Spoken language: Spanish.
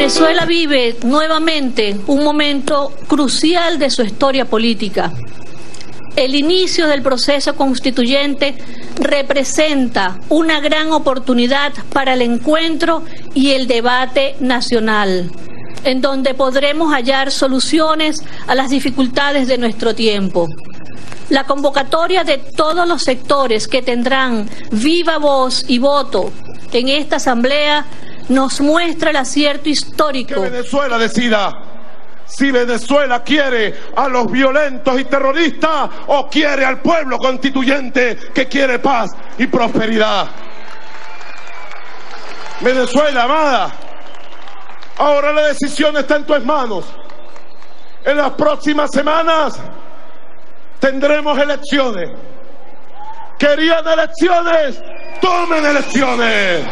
Venezuela vive nuevamente un momento crucial de su historia política. El inicio del proceso constituyente representa una gran oportunidad para el encuentro y el debate nacional, en donde podremos hallar soluciones a las dificultades de nuestro tiempo. La convocatoria de todos los sectores que tendrán viva voz y voto en esta asamblea nos muestra el acierto histórico. Que Venezuela decida si Venezuela quiere a los violentos y terroristas o quiere al pueblo constituyente que quiere paz y prosperidad. Venezuela, amada, ahora la decisión está en tus manos. En las próximas semanas tendremos elecciones. ¿Querían elecciones? ¡Tomen elecciones!